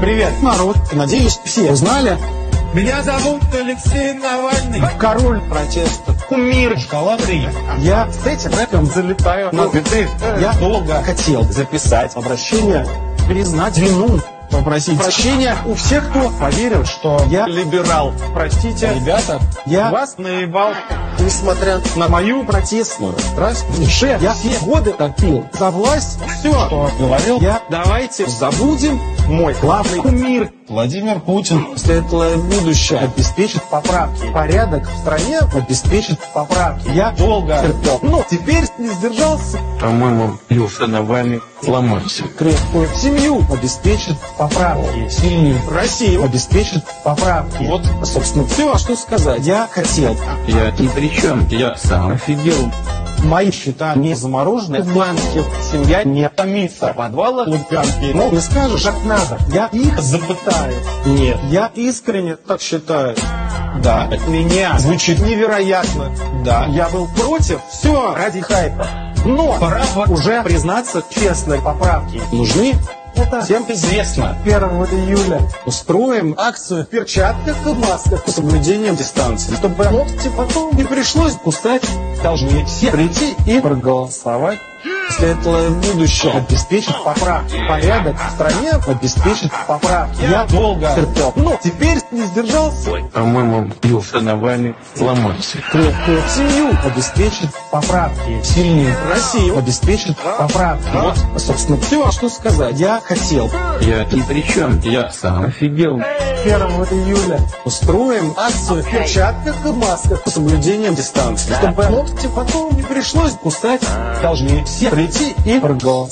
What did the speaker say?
Привет, народ. Надеюсь, все узнали. Меня зовут Алексей Навальный. Король протеста. Кумир. Шоколадный. Я с этим рэпом залетаю на биты. Я долго хотел записать обращение, признать вину, попросить прощения у всех, кто поверил, что я либерал. Простите, ребята, я вас наебал. Несмотря на мою протестную страсть в душе, я все годы топил за власть. Все, что говорил я, давайте забудем мой главный кумир Владимир Путин. Светлое будущее обеспечит поправки. Порядок в стране обеспечит поправки. Я долго терпел, но теперь не сдержался. По-моему, Леша Навальный сломался. Крепкую семью обеспечит поправки. Сильную Россию обеспечит поправки. Вот, собственно, все, что сказать. Я хотел. Я ни при чем. Я сам офигел. Мои счета не заморожены в банке. Семья не томится. Подвала лубянки. Ну, не скажешь, как надо. Я их запытаю. Нет, я искренне так считаю. Да, от меня звучит невероятно. Да, я был против. Все ради хайпа. Но пора уже признаться честной поправки. Нужны это всем известно. 1 июля устроим акцию в перчатках и масках с соблюдением дистанции. Чтобы ногти потом не пришлось кусать, должны все прийти и проголосовать. Светлое будущее обеспечит поправки. Порядок в стране обеспечит поправки. Я долго терпел, но теперь не сдержался. По-моему, Леша Навальный сломался. Крепкую семью обеспечит поправки. Сильную Россию обеспечит поправки. Вот, собственно, все, что сказать. Я хотел. Я ни при чем. Я сам офигел. 1 июля устроим акцию в перчатках и масках с соблюдением дистанции. Чтобы ногти потом не пришлось кусать, должны все Ci i Prgo